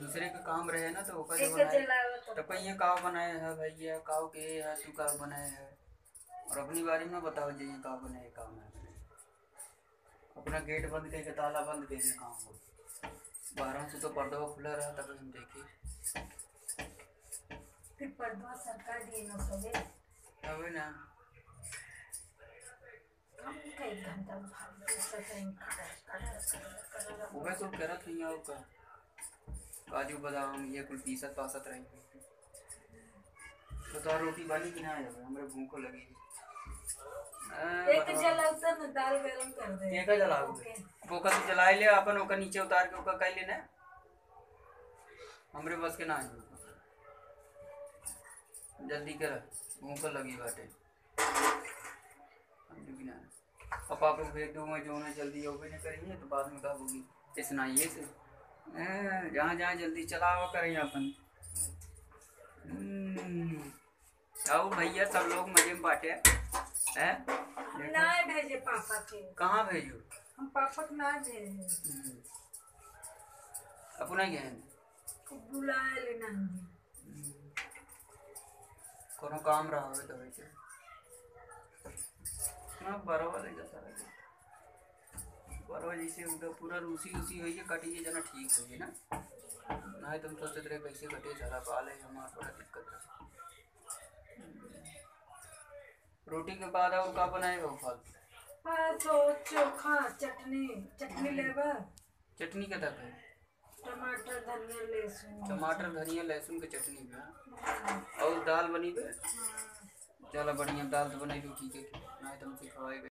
दूसरे के काम रहे ना तो तो कहीं काव बनाए है भैया काव के है तू काव बनाए है और अपनी बारे में बताओ जी काव बनाए काम है अपना गेट बंद करके ताला बंद करके काम हो बाहर से तो पर्दा खुला रहा तब हम देखे फिर पर्दा सरकार दिए न सोगे अब ना हम कई घंटा भाग सकें वो तो कह रहा था यहाँ का काजू बादाम ये कुल पीसत पासत रही तो तो रोटी बनी कि ना है हमरे भूख लगी। एक जलावता न दाल गरम कर दे। एक जलाओ ओका। तो जलाए ले अपन ओका नीचे उतार के ओका कह लेना। हमरे बस के ना है जल्दी कर भूख लगी बाटे। ना पापा को भेज दूँ मैं जो मैं जल्दी हो भी नहीं करेंगे तो बाद में कहा होगी इतना ये से। जहाँ जहाँ जल्दी चलाओ करें अपन। हम्म, आओ भैया सब लोग मज़े में बाटे हैं। ना भेजे पापा के कहाँ भेजो? हम पापा के ना भेजे हम्म, अपना क्या है। बुलाए लेना कोनो काम रहा हो तो वैसे ना बराबर है जैसा बराबर जैसे उधर पूरा रूसी उसी है कटी जना ठीक है ना? ना तुम सोचते रहे कैसे कटे सारा पाले हमारा बड़ा दिक्कत है। रोटी के बाद और का फालतू? हाँ तो चोखा चटनी चटनी लेबा चटनी का तक है टमाटर धनिया लहसुन। टमाटर धनिया लहसुन की चटनी भी है? और दाल बनी पे? चलो बढ़िया दाल तो बनाई ठीक है। ना तुमसे खवाएगा